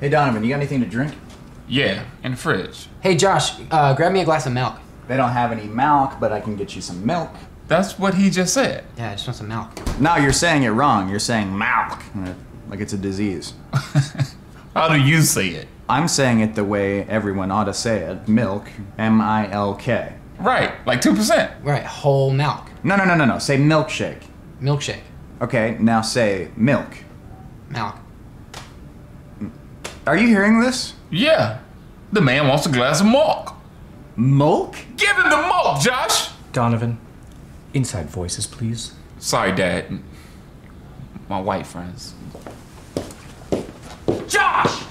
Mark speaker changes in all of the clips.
Speaker 1: Hey Donovan, you got anything to drink?
Speaker 2: Yeah, in the fridge.
Speaker 3: Hey Josh, uh, grab me a glass of milk.
Speaker 1: They don't have any milk, but I can get you some milk.
Speaker 2: That's what he just said.
Speaker 3: Yeah, I just want some milk.
Speaker 1: No, you're saying it wrong. You're saying milk, like it's a disease.
Speaker 2: How do you say it?
Speaker 1: I'm saying it the way everyone ought to say it. Milk, M-I-L-K.
Speaker 2: Right, like 2%.
Speaker 3: Right, whole milk.
Speaker 1: No, no, no, no, no. Say milkshake.
Speaker 3: Milkshake.
Speaker 1: Okay, now say milk.
Speaker 3: Milk.
Speaker 1: Are you hearing this?
Speaker 2: Yeah. The man wants a glass of milk.
Speaker 1: Milk?
Speaker 2: Give him the milk, Josh!
Speaker 4: Donovan, inside voices, please.
Speaker 2: Sorry, Dad. My white friends.
Speaker 5: Josh!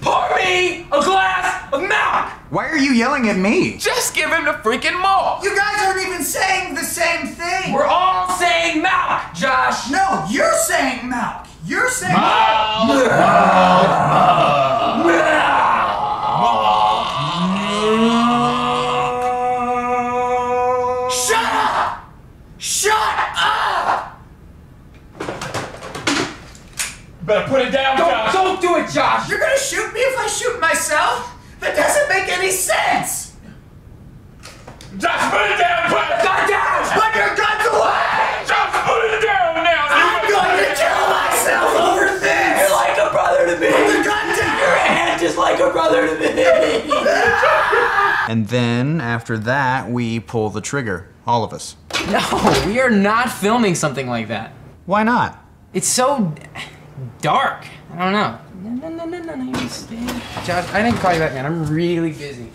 Speaker 5: Pour me a glass of milk!
Speaker 1: Why are you yelling at me?
Speaker 2: Just give him the freaking milk!
Speaker 1: You guys aren't even saying the same thing.
Speaker 5: We're all saying milk, Josh!
Speaker 1: No, you're saying milk. You're saying
Speaker 5: Shut Shut up!
Speaker 2: Better put it down,
Speaker 5: Don't, don't do it, Josh!
Speaker 1: You're gonna shoot me if I shoot myself? That doesn't make any sense.
Speaker 2: Josh, put it down, put it
Speaker 5: Gun down!
Speaker 1: Put your guns away!
Speaker 2: Josh, put it down now!
Speaker 1: I'm going to kill myself over this.
Speaker 5: You're like a brother to me!
Speaker 1: Put the gun down.
Speaker 5: Your hand is like a brother to me!
Speaker 1: And then after that, we pull the trigger, all of us.
Speaker 3: No, we are not filming something like that.
Speaker 1: Why not?
Speaker 3: It's so dark. I don't know. No, no, no, no, no, no. you stay. Josh, I didn't call you back, man. I'm really busy.